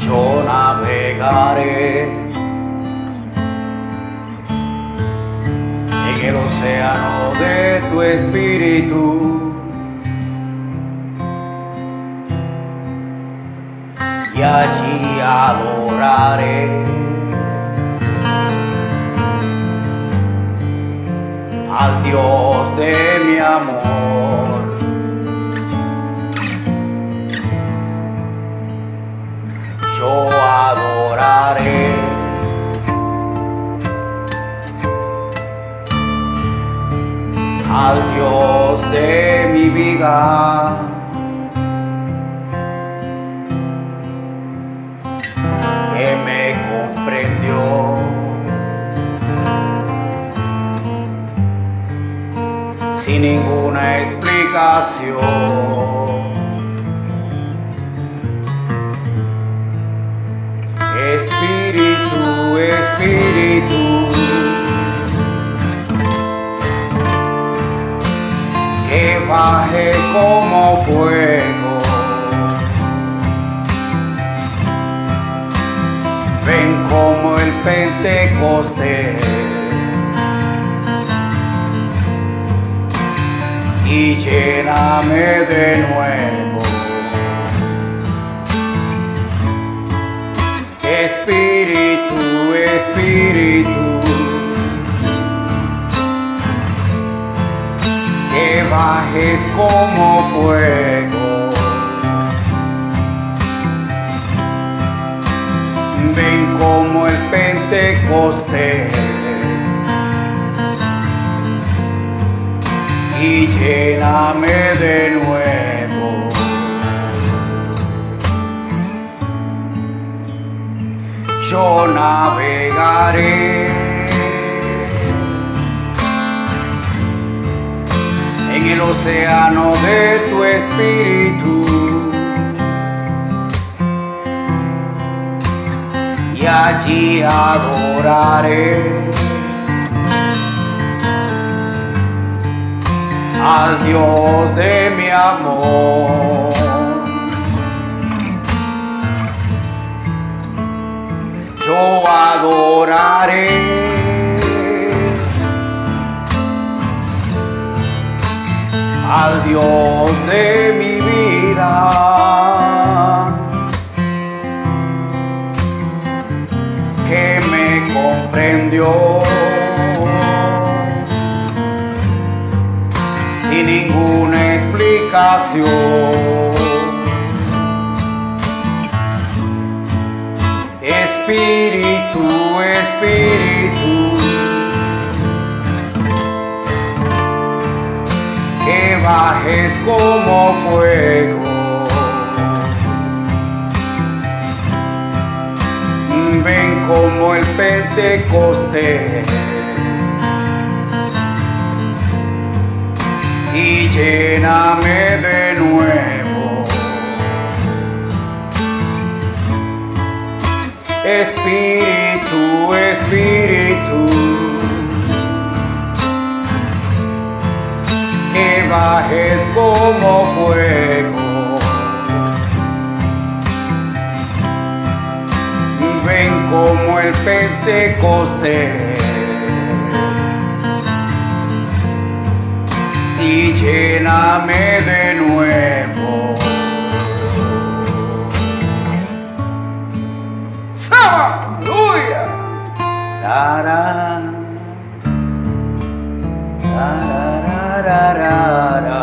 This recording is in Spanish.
Yo navegaré en el océano de tu espíritu. Y allí adoraré. Al Dios de mi amor. Yo adoraré al Dios de mi vida. que me comprendió. Sin ninguna explicación. Baje como fuego. Ven como el Pentecostés y lléname de nuevo. Espíritu, Espíritu, bajes como fuego. Ven como el Pentecostés y lléname de nuevo. Yo navegaré océano de tu espíritu. y allí adoraré al Dios de mi amor. Yo adoraré al Dios de mi vida. que me comprendió sin ninguna explicación. Espíritu, que bajes como fuego. ven como el Pentecostés y lléname de nuevo. Espíritu, Espíritu, bajes como fuego. ven como el Pentecostés y lléname de nuevo. ¡Aleluya! Tarán, ra ra ra